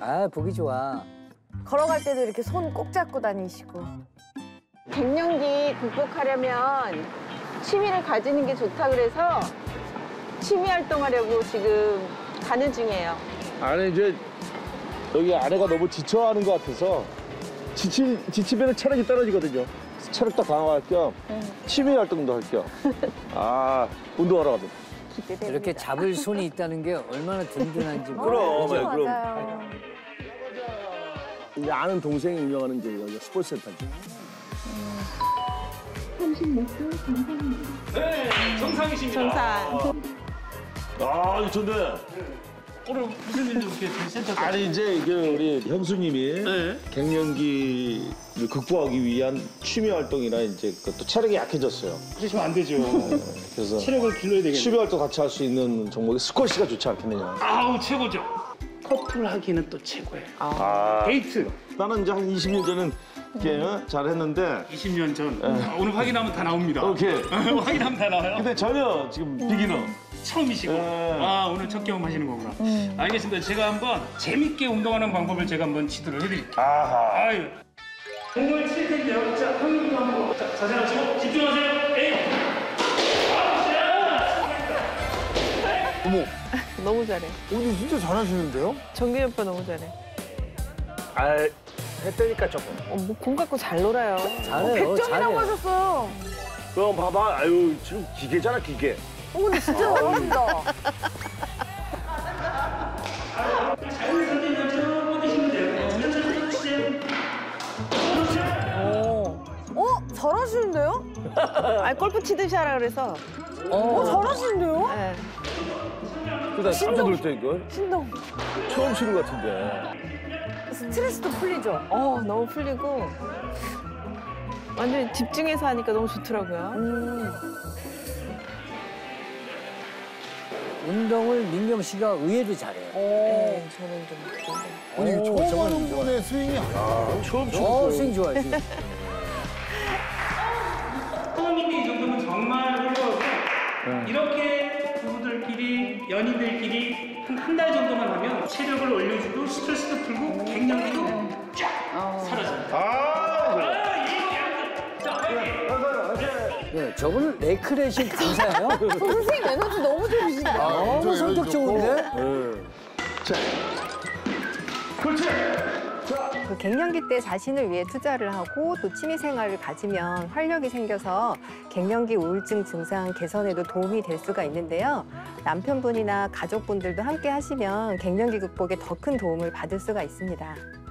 아 보기 좋아. 걸어갈 때도 이렇게 손 꼭 잡고 다니시고. 갱년기 극복하려면 취미를 가지는 게 좋다 그래서 취미 활동하려고 지금 가는 중이에요. 아니 이제 여기 아내가 너무 지쳐하는 것 같아서 지치 지치면 체력이 떨어지거든요. 체력 딱 강화할 겸 취미 활동도 할 겸. 아 운동하러 갑니다. 기대됩니다. 이렇게 잡을 손이 있다는 게 얼마나 든든한지. 그럼, 그죠? 네, 그럼. 맞아요. 이제 아는 동생이 운영하는 이제 여기 스포츠 센터죠. 정상. 아 이거 좋네. 오늘 무슨 일로 이렇게 센터 아니 이제 그 우리 형수님이 네. 갱년기를 극복하기 위한 취미 활동이나 이제 그또 체력이 약해졌어요. 그러시면 안 되죠. 그래서 체력을 길러야 되겠네. 취미 활동 같이 할 수 있는 종목이 스쿼시가 좋지 않겠느냐. 아우 최고죠. 커플 하기는 또 최고예요. 아. 데이트 나는 이제 한 20년 전엔 이렇게 어, 잘했는데 20년 전 아, 오늘 확인하면 다 나옵니다. 오케이. 확인하면 다 나와요. 근데 전혀 지금 비기너. 처음이시고 네. 아 오늘 첫 경험 하시는 거구나. 알겠습니다. 제가 한번 재밌게 운동하는 방법을 제가 한번 지도를 해드릴게요. 아하. 아유. 공을 칠 텐데요. 자, 한분도 한번 자, 자세 하시고 집중하세요. 에이. 너무 잘해. 오늘 진짜 잘하시는데요? 정균 오빠 너무 잘해. 아 했다니까 조금. 어, 뭐공 갖고 잘 놀아요. 잘해요. 100점이라고 잘해. 하셨어요. 그럼 봐봐. 아유 지금 기계잖아 기계. 어, 근데 진짜. 천천히 치세요. 어? 잘하시는데요? 아 골프 치듯이 하라 그래서. 어, 잘하시는데요? 네. 그다 깜짝 놀랐다 이거. 신동. 처음 치는 것 같은데. 스트레스도 풀리죠? 어 너무 풀리고 완전 집중해서 하니까 너무 좋더라고요. 운동을 민경 씨가 의외로 잘해요. 네, 저는 좀. 아니 오, 처음 저거는 하는 좋아요. 분의 스윙이 아니야. 처음 치는 어. 스윙 좋아 지금. 처음인데 이 정도면 정말 훌륭하고 네. 이렇게 부부들끼리 연인들끼리 한 한 달 정도만 하면 체력을 올려주고 스트레스도 풀고 갱년기도 쫙 사라져요. 아. 그래. 아, 이 자, 화이팅! 네, 저분은 레크레이션 강사예요. 어, 선생님 에너지 너무 좋으신데. 너무 진짜 성격 좋은데? 네. 자. 그렇지. 그 갱년기 때 자신을 위해 투자를 하고 또 취미 생활을 가지면 활력이 생겨서 갱년기 우울증 증상 개선에도 도움이 될 수가 있는데요. 남편분이나 가족분들도 함께 하시면 갱년기 극복에 더 큰 도움을 받을 수가 있습니다. 음.